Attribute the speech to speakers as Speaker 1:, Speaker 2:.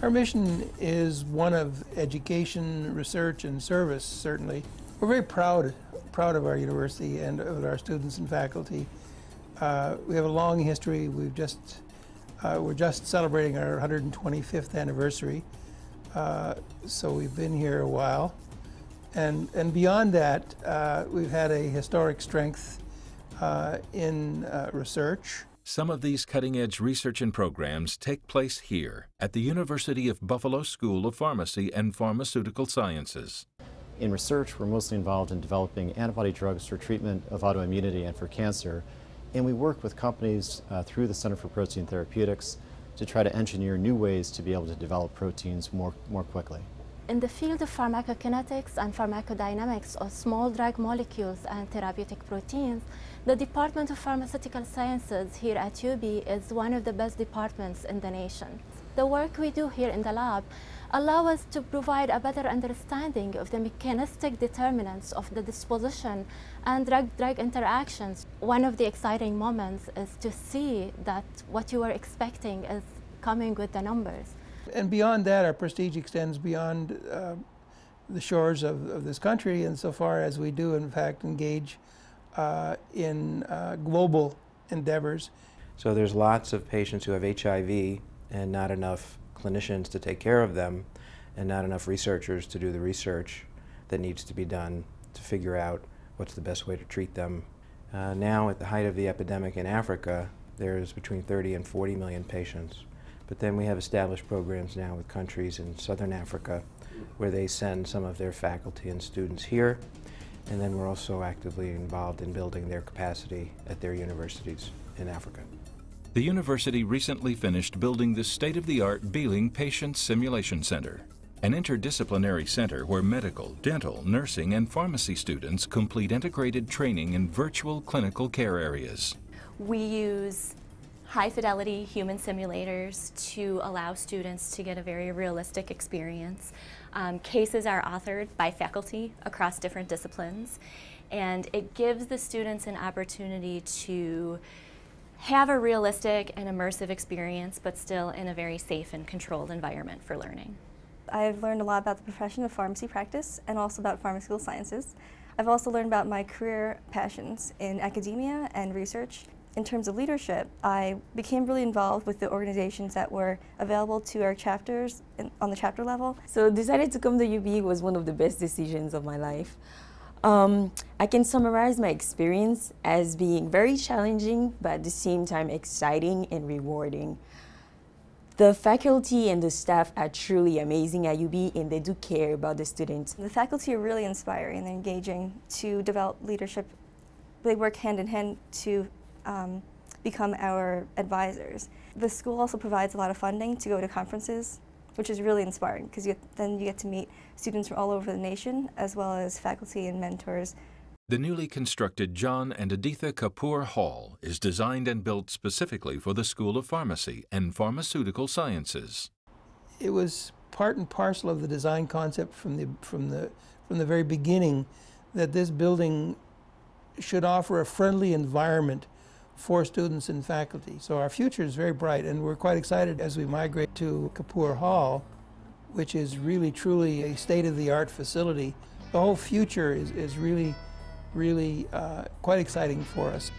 Speaker 1: Our mission is one of education, research, and service, certainly. We're very proud, proud of our university and of our students and faculty. Uh, we have a long history. We've just, uh, we're just celebrating our 125th anniversary. Uh, so we've been here a while. And, and beyond that, uh, we've had a historic strength uh, in uh, research.
Speaker 2: Some of these cutting edge research and programs take place here at the University of Buffalo School of Pharmacy and Pharmaceutical Sciences.
Speaker 3: In research, we're mostly involved in developing antibody drugs for treatment of autoimmunity and for cancer. And we work with companies uh, through the Center for Protein Therapeutics to try to engineer new ways to be able to develop proteins more, more quickly.
Speaker 4: In the field of pharmacokinetics and pharmacodynamics of small drug molecules and therapeutic proteins, the Department of Pharmaceutical Sciences here at UB is one of the best departments in the nation. The work we do here in the lab allow us to provide a better understanding of the mechanistic determinants of the disposition and drug-drug interactions. One of the exciting moments is to see that what you were expecting is coming with the numbers.
Speaker 1: And beyond that, our prestige extends beyond uh, the shores of, of, this country insofar as we do, in fact, engage uh, in uh, global endeavors.
Speaker 5: So there's lots of patients who have HIV and not enough clinicians to take care of them and not enough researchers to do the research that needs to be done to figure out what's the best way to treat them. Uh, now, at the height of the epidemic in Africa, there's between 30 and 40 million patients. But then we have established programs now with countries in southern Africa where they send some of their faculty and students here. And then we're also actively involved in building their capacity at their universities in Africa.
Speaker 2: The university recently finished building the state-of-the-art Behling Patient Simulation Center, an interdisciplinary center where medical, dental, nursing, and pharmacy students complete integrated training in virtual clinical care areas.
Speaker 6: We use high fidelity human simulators to allow students to get a very realistic experience. Um, cases are authored by faculty across different disciplines and it gives the students an opportunity to have a realistic and immersive experience but still in a very safe and controlled environment for learning.
Speaker 7: I've learned a lot about the profession of pharmacy practice and also about pharmaceutical sciences. I've also learned about my career passions in academia and research in terms of leadership, I became really involved with the organizations that were available to our chapters in, on the chapter level.
Speaker 8: So decided to come to UB was one of the best decisions of my life. Um, I can summarize my experience as being very challenging, but at the same time exciting and rewarding. The faculty and the staff are truly amazing at UB and they do care about the students.
Speaker 7: The faculty are really inspiring and engaging to develop leadership. They work hand in hand to um, become our advisors. The school also provides a lot of funding to go to conferences, which is really inspiring because then you get to meet students from all over the nation as well as faculty and mentors.
Speaker 2: The newly constructed John and Editha Kapoor Hall is designed and built specifically for the School of Pharmacy and Pharmaceutical Sciences.
Speaker 1: It was part and parcel of the design concept from the, from the, from the very beginning that this building should offer a friendly environment for students and faculty. So our future is very bright, and we're quite excited as we migrate to Kapoor Hall, which is really truly a state-of-the-art facility. The whole future is, is really, really uh, quite exciting for us.